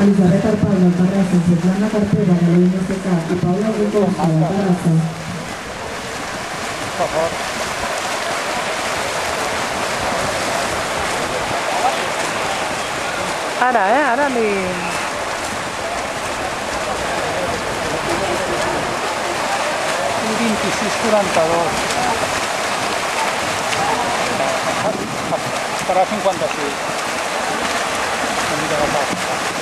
Elisabet Arpal del Terrassa, Svetlana Carpeva de l'OMSK i Paula Rucosa del Terrassa. Per favor. Ara, eh? Ara li... Un vint-i-sis quaranta-dos. Estarà a 56. Una mica de pas.